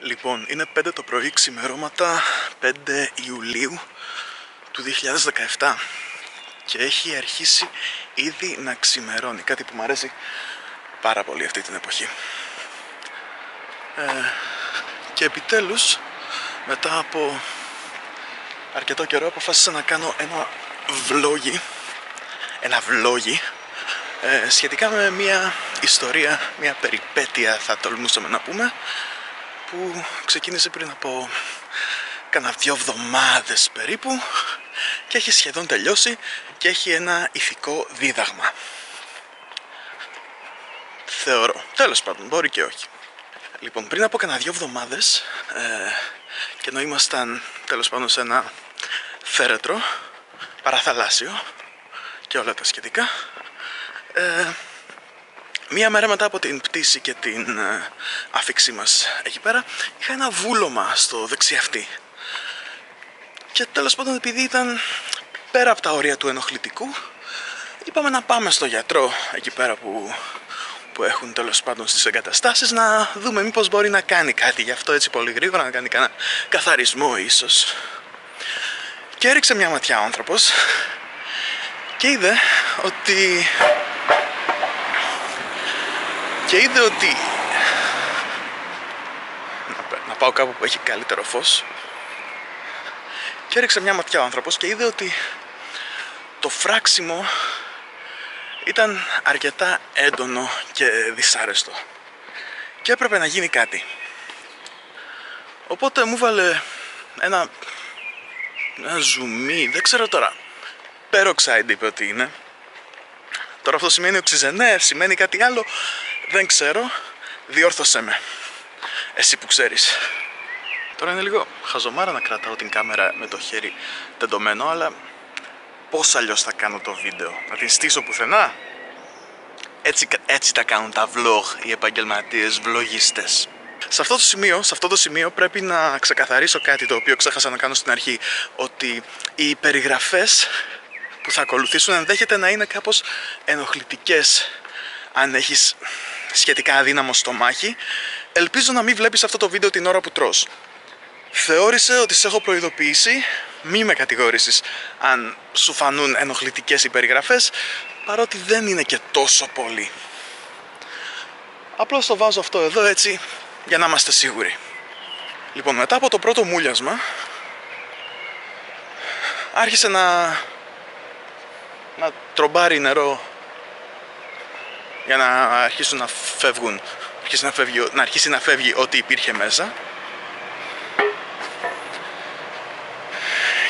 Λοιπόν, είναι 5 το πρωί ξημερώματα 5 Ιουλίου του 2017 και έχει αρχίσει ήδη να ξημερώνει, κάτι που μου αρέσει πάρα πολύ αυτή την εποχή. Ε, και επιτέλους, μετά από αρκετό καιρό αποφάσισα να κάνω ένα vlog, ένα vlog ε, σχετικά με μια ιστορία, μια περιπέτεια θα τολμούσαμε να πούμε που ξεκίνησε πριν από κάνα δύο εβδομάδες περίπου και έχει σχεδόν τελειώσει και έχει ένα ηθικό δίδαγμα. Θεωρώ. Τέλος πάντων, μπορεί και όχι. Λοιπόν, πριν από κάνα δύο εβδομάδες ε, και ενώ ήμασταν τέλος πάντων σε ένα φέρετρο παραθαλάσσιο και όλα τα σχετικά ε, Μία μέρα μετά από την πτήση και την ε, άφηξή μας εκεί πέρα είχα ένα βούλωμα στο δεξιαυτί και τέλος πάντων επειδή ήταν πέρα από τα όρια του ενοχλητικού είπαμε να πάμε στο γιατρό εκεί πέρα που, που έχουν τέλος πάντων στις εγκαταστάσεις να δούμε μήπως μπορεί να κάνει κάτι γι' αυτό έτσι πολύ γρήγορα να κάνει κανένα καθαρισμό ίσως. Και έριξε μια ματιά ο άνθρωπος και είδε ότι και είδε ότι να πάω κάπου που έχει καλύτερο φως. Και έριξε μια ματιά ο άνθρωπος και είδε ότι το φράξιμο ήταν αρκετά έντονο και δυσάρεστο. Και έπρεπε να γίνει κάτι. Οπότε μου βάλε ένα, ένα ζουμί, δεν ξέρω τώρα. Peroxide είπε ότι είναι. Τώρα αυτό σημαίνει οξυζενέ, σημαίνει κάτι άλλο δεν ξέρω, διόρθωσέ με. Εσύ που ξέρεις. Τώρα είναι λίγο χαζομάρα να κρατάω την κάμερα με το χέρι τεντωμένο, αλλά πώς αλλιώς θα κάνω το βίντεο; Να την στήσω πουθενά; Έτσι, έτσι τα κάνουν τα vlog οι επαγγελματίες vlogistές. Σε αυτό, το σημείο, σε αυτό το σημείο πρέπει να ξεκαθαρίσω κάτι το οποίο ξέχασα να κάνω στην αρχή ότι οι περιγραφές που θα ακολουθήσουν ενδέχεται να είναι κάπως ενοχλητικές αν έχεις σχετικά αδύναμο στομάχι, ελπίζω να μην βλέπεις αυτό το βίντεο την ώρα που τρως. Θεώρησε ότι σε έχω προειδοποιήσει, μη με κατηγορήσεις αν σου φανούν ενοχλητικές οι περιγραφές, παρότι δεν είναι και τόσο πολύ. Απλώς το βάζω αυτό εδώ έτσι για να είμαστε σίγουροι. Λοιπόν, μετά από το πρώτο μούλιασμα, άρχισε να, να τρομπάρει νερό για να αρχίσουν να φεύγουν αρχίσει να, φεύγει, να αρχίσει να φεύγει ό,τι υπήρχε μέσα.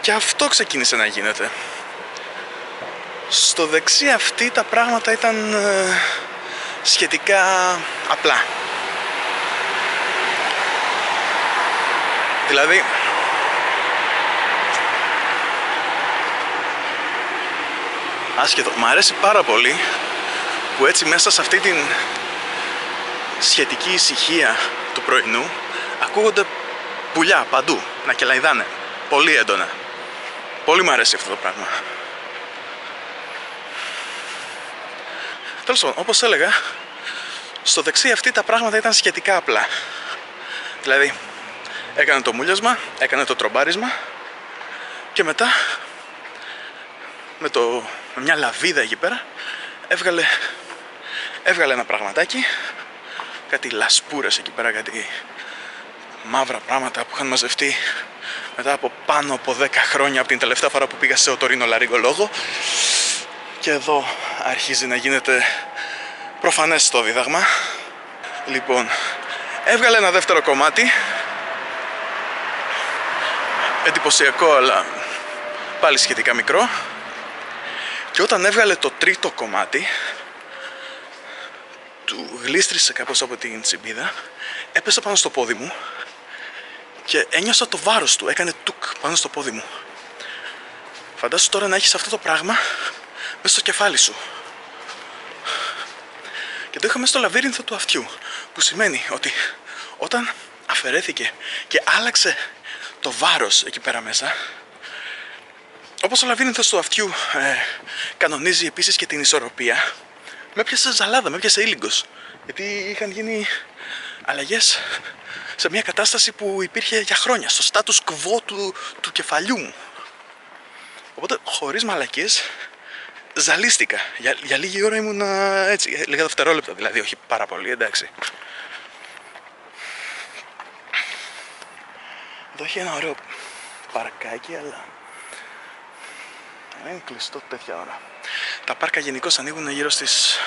Και αυτό ξεκίνησε να γίνεται. Στο δεξί αυτή τα πράγματα ήταν ε, σχετικά απλά. Δηλαδή άσχετο, μου αρέσει πάρα πολύ που έτσι μέσα σε αυτή την σχετική ησυχία του πρωινού ακούγονται πουλιά παντού να κελαϊδάνε. Πολύ έντονα. Πολύ μου αρέσει αυτό το πράγμα. Τέλος πάντων όπως έλεγα στο δεξί αυτή τα πράγματα ήταν σχετικά απλά. Δηλαδή έκανε το μούλιασμα έκανε το τρομπάρισμα και μετά με, το, με μια λαβίδα εκεί πέρα έβγαλε έβγαλε ένα πραγματάκι. Κάτι λασπούρες εκεί πέρα, κάτι μαύρα πράγματα που είχαν μαζευτεί μετά από πάνω από 10 χρόνια από την τελευταία φορά που πήγα σε οτορίνο λόγο. Και εδώ αρχίζει να γίνεται προφανές το δίδαγμα. Λοιπόν έβγαλε ένα δεύτερο κομμάτι. Εντυπωσιακό αλλά πάλι σχετικά μικρό. Και όταν έβγαλε το τρίτο κομμάτι του γλίστρισε κάπως από την τσιμπίδα, έπεσε πάνω στο πόδι μου και ένιωσα το βάρος του, έκανε τουκ πάνω στο πόδι μου. Φαντάσου τώρα να έχεις αυτό το πράγμα μέσα στο κεφάλι σου. Και το είχα μέσα στο λαβύρινθο του αυτιού, που σημαίνει ότι όταν αφαιρέθηκε και άλλαξε το βάρος εκεί πέρα μέσα, όπως ο λαβύρινθος του αυτιού ε, κανονίζει επίσης και την ισορροπία, με έπιασε ζαλάδα, με έπιασε ήλιγκος. Γιατί είχαν γίνει αλλαγές σε μια κατάσταση που υπήρχε για χρόνια, στο status quo του, του κεφαλιού μου. Οπότε, χωρίς μαλακίες, ζαλίστηκα. Για, για λίγη ώρα ήμουν έτσι, λίγα δευτερόλεπτα δηλαδή, όχι πάρα πολύ, εντάξει. Εδώ έχει ένα ωραίο παρκάκι, αλλά δεν είναι κλειστό τέτοια ώρα. Τα πάρκα γενικώς ανοίγουν γύρω στις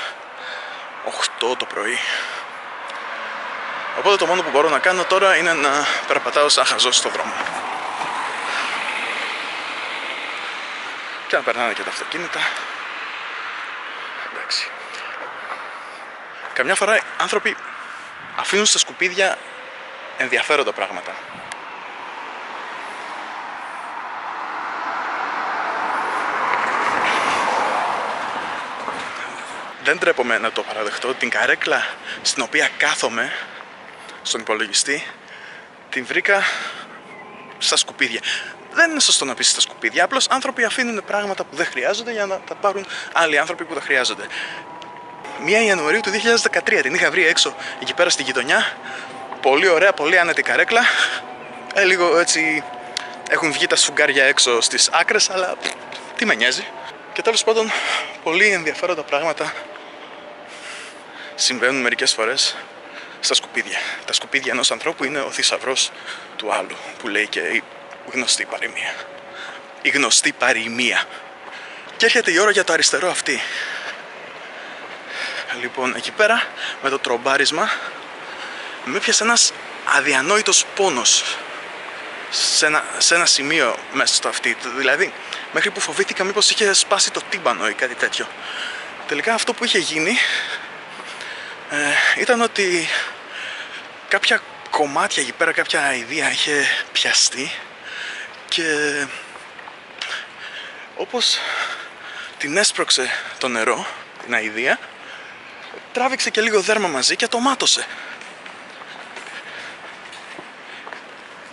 8 το πρωί. Οπότε το μόνο που μπορώ να κάνω τώρα είναι να περπατάω σαν χαζός στο δρόμο. Και να περνάνε και τα αυτοκίνητα. Εντάξει. Καμιά φορά οι άνθρωποι αφήνουν στα σκουπίδια ενδιαφέροντα πράγματα. Δεν τρέπομαι να το παραδεχτώ, την καρέκλα στην οποία κάθομαι στον υπολογιστή την βρήκα στα σκουπίδια. Δεν είναι σωστό να πεις στα σκουπίδια, απλώς άνθρωποι αφήνουν πράγματα που δεν χρειάζονται για να τα πάρουν άλλοι άνθρωποι που τα χρειάζονται. 1 Ιανουαρίου του 2013 την είχα βρει έξω εκεί πέρα στη γειτονιά. Πολύ ωραία, πολύ άνετη καρέκλα. Ε, λίγο έτσι έχουν βγει τα σφουγγάρια έξω στις άκρες, αλλά τι με νοιάζει. Και τέλος πάντων, πολύ ενδιαφέροντα πράγματα συμβαίνουν μερικές φορές στα σκουπίδια. Τα σκουπίδια ενός ανθρώπου είναι ο θησαυρός του άλλου, που λέει και η γνωστή παροιμία. Η γνωστή παροιμία. Και έρχεται η ώρα για το αριστερό αυτή. Λοιπόν, εκεί πέρα, με το τρομπάρισμα, με έπιασε ένας αδιανόητος πόνος σε ένα, σε ένα σημείο μέσα στο αυτή. Δηλαδή, μέχρι που φοβήθηκα μήπως είχε σπάσει το τύμπανο ή κάτι τέτοιο. Τελικά αυτό που είχε γίνει ε, ήταν ότι κάποια κομμάτια εκεί πέρα, κάποια ιδέα είχε πιαστεί και όπως την έσπρωξε το νερό, την αηδία, τράβηξε και λίγο δέρμα μαζί και το μάτωσε.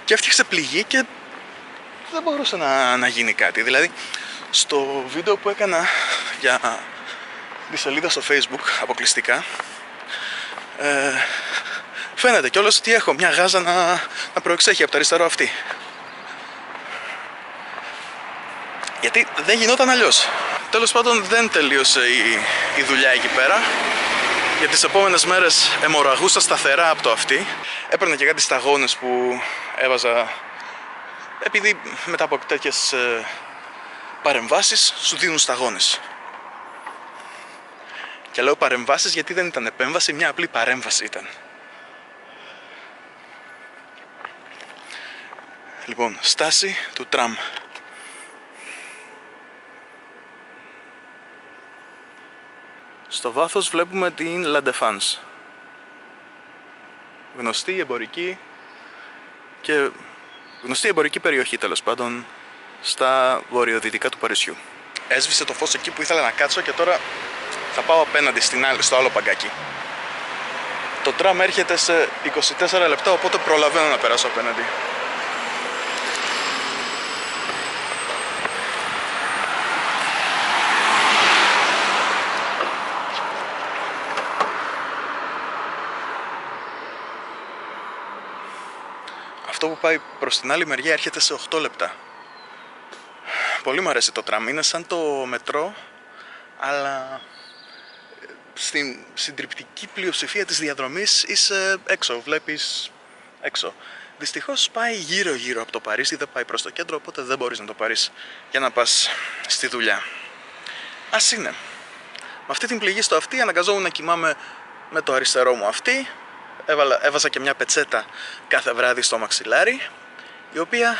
Και έφτιαξε πληγή και δεν μπορούσε να, να γίνει κάτι. Δηλαδή, στο βίντεο που έκανα για τη σελίδα στο facebook αποκλειστικά ε, φαίνεται κιόλας ότι έχω μια γάζα να, να προεξέχει από το αριστερό αυτή. Γιατί δεν γινόταν αλλιώς. Τέλος πάντων δεν τελείωσε η, η δουλειά εκεί πέρα. Για τις επόμενες μέρες αιμορραγούσα σταθερά από το αυτή. Έπαιρνα και κάτι σταγόνες που έβαζα επειδή μετά από τέτοιες ε, παρεμβάσεις σου δίνουν σταγόνες. Και λέω παρεμβάσεις γιατί δεν ήταν επέμβαση, μια απλή παρέμβαση ήταν. Λοιπόν, στάση του τραμ. Στο βάθος βλέπουμε την Λαντεφάνς. Γνωστή εμπορική και γνωστή εμπορική περιοχή τέλος πάντων στα βορειοδυτικά του Παρισιού. Έσβησε το φως εκεί που ήθελα να κάτσω και τώρα θα πάω απέναντι στην άλλη, στο άλλο παγκάκι. Το τραμ έρχεται σε 24 λεπτά, οπότε προλαβαίνω να περάσω απέναντι. Αυτό που πάει προς την άλλη μεριά έρχεται σε 8 λεπτά. Πολύ μου αρέσει το τραμ, είναι σαν το μετρό, αλλά στην συντριπτική πλειοψηφία της διαδρομής είσαι έξω, βλέπεις έξω. Δυστυχώς πάει γύρω γύρω από το Παρίσι, δεν πάει προς το κέντρο, οπότε δεν μπορείς να το πάρεις για να πας στη δουλειά. Ας είναι. Με αυτή την πληγή στο αυτή αναγκαζόμουν να κοιμάμαι με το αριστερό μου αυτή. Έβαλα, έβαζα και μια πετσέτα κάθε βράδυ στο μαξιλάρι, η οποία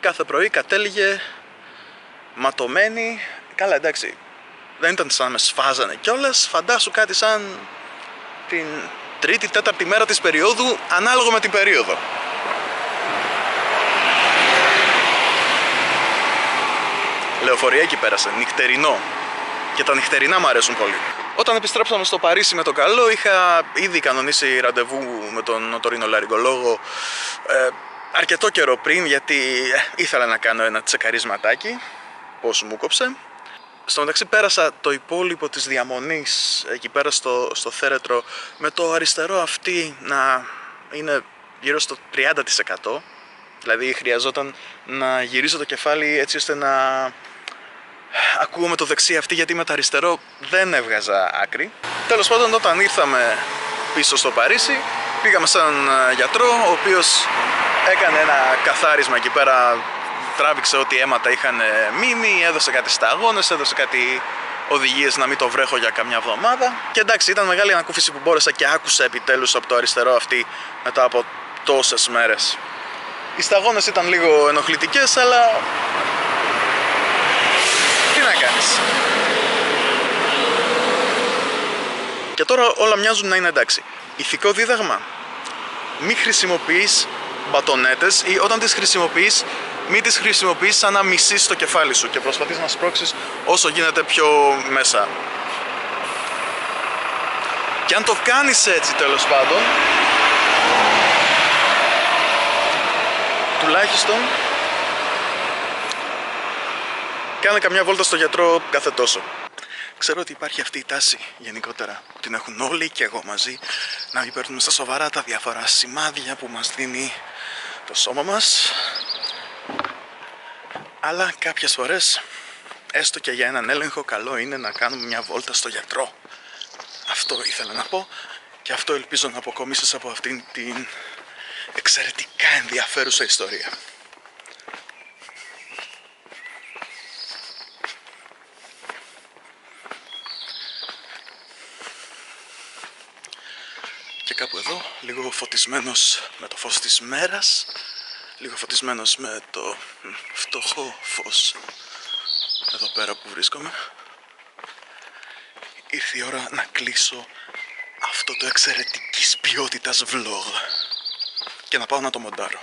κάθε πρωί κατέληγε ματωμένη. Καλά εντάξει, δεν ήταν σαν να με σφάζανε κιόλας. Φαντάσου κάτι σαν την τρίτη, τέταρτη μέρα της περίοδου, ανάλογα με την περίοδο. Λεωφοριέκι πέρασε, νυχτερινό. Και τα νυχτερινά μου αρέσουν πολύ. Όταν επιστρέψαμε στο Παρίσι με το καλό, είχα ήδη κανονίσει ραντεβού με τον Τωρίνο Λαριγκολόγο ε, αρκετό καιρό πριν, γιατί ε, ήθελα να κάνω ένα τσεκαρίσματάκι, πώς μου κόψε. Στο μεταξύ πέρασα το υπόλοιπο της διαμονής εκεί πέρα στο, στο θέρετρο με το αριστερό αυτή να είναι γύρω στο 30% δηλαδή χρειαζόταν να γυρίσω το κεφάλι έτσι ώστε να ακούω με το δεξί αυτή γιατί με το αριστερό δεν έβγαζα άκρη. Τέλος πάντων όταν ήρθαμε πίσω στο Παρίσι πήγαμε σε έναν ε, γιατρό ο οποίος έκανε ένα καθάρισμα εκεί πέρα τράβηξε ό,τι αίματα είχαν ε, μείνει, έδωσε κάτι σταγόνες, έδωσε κάτι οδηγίες να μην το βρέχω για καμιά εβδομάδα και εντάξει ήταν μεγάλη ανακούφιση που μπόρεσα και άκουσα επιτέλους από το αριστερό αυτή μετά από τόσες μέρες. Οι σταγόνες ήταν λίγο ενοχλητικές αλλά τι να κάνεις. Και τώρα όλα μοιάζουν να είναι εντάξει. Ηθικό δίδαγμα. Μη χρησιμοποιείς μπατονέτες ή όταν τις χρησιμοποιείς μη τις χρησιμοποιείς σαν να μισείς το κεφάλι σου και προσπαθείς να σπρώξεις όσο γίνεται πιο μέσα. Και αν το κάνεις έτσι τέλος πάντων τουλάχιστον κάνε καμιά βόλτα στο γιατρό κάθε τόσο. Ξέρω ότι υπάρχει αυτή η τάση γενικότερα. Την έχουν όλοι και εγώ μαζί να μην παίρνουμε στα σοβαρά τα διάφορα σημάδια που μας δίνει το σώμα μας. Αλλά κάποιες φορές, έστω και για έναν έλεγχο, καλό είναι να κάνουμε μια βόλτα στο γιατρό. Αυτό ήθελα να πω και αυτό ελπίζω να αποκομίσεις από αυτήν την εξαιρετικά ενδιαφέρουσα ιστορία. Και κάπου εδώ, λίγο φωτισμένος με το φως της μέρας, λίγο φωτισμένος με το φτωχό φως εδώ πέρα που βρίσκομαι, ήρθε η ώρα να κλείσω αυτό το εξαιρετικής ποιότητας vlog και να πάω να το μοντάρω.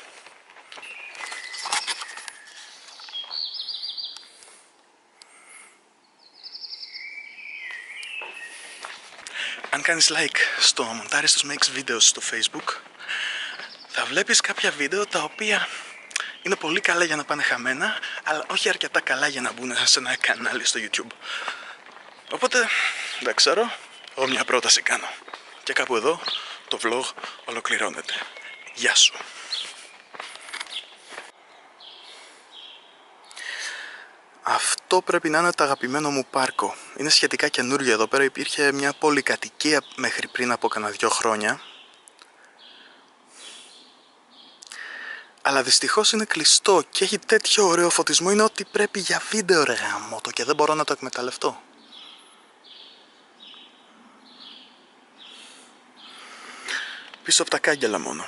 Αν κάνεις like στο Μοντάριστος Makes Videos στο Facebook θα βλέπεις κάποια βίντεο τα οποία είναι πολύ καλά για να πάνε χαμένα αλλά όχι αρκετά καλά για να μπουν σε ένα κανάλι στο YouTube. Οπότε, δεν ξέρω, εγώ μια πρόταση κάνω. Και κάπου εδώ το vlog ολοκληρώνεται. Γεια σου. Αυτό πρέπει να είναι το αγαπημένο μου πάρκο. Είναι σχετικά καινούργιο εδώ πέρα. Υπήρχε μια πολυκατοικία μέχρι πριν από κανένα δυο χρόνια. Αλλά δυστυχώς είναι κλειστό και έχει τέτοιο ωραίο φωτισμό. Είναι ότι πρέπει για βίντεο ρε γαμώτο και δεν μπορώ να το εκμεταλλευτώ. Πίσω από τα κάγκελα μόνο.